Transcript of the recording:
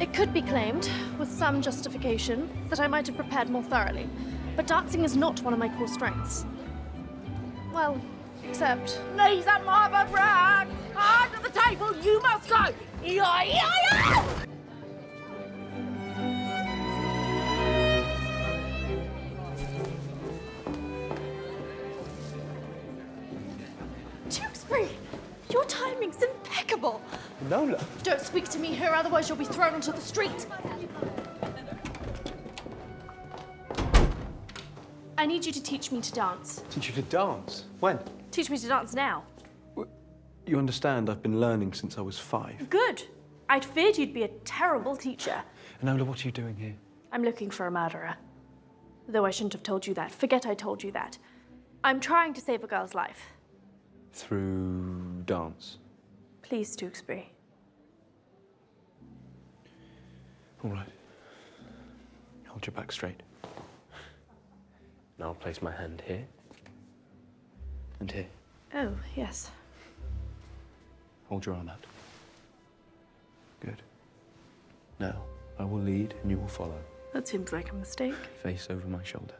It could be claimed, with some justification, that I might have prepared more thoroughly. But dancing is not one of my core strengths. Well, except. Knees up, my brag! Under the table, you must go! Yeah, yeah, yeah! Tewkesbury! Your timing's impeccable! Enola. Don't speak to me here, otherwise you'll be thrown onto the street. I need you to teach me to dance. Teach you to dance? When? Teach me to dance now. You understand, I've been learning since I was five. Good. I'd feared you'd be a terrible teacher. Enola, what are you doing here? I'm looking for a murderer. Though I shouldn't have told you that. Forget I told you that. I'm trying to save a girl's life. Through dance. Please, Tewkesbury. All right. Hold your back straight. Now I'll place my hand here. And here. Oh, yes. Hold your arm out. Good. Now, I will lead and you will follow. That seems like a mistake. Face over my shoulder.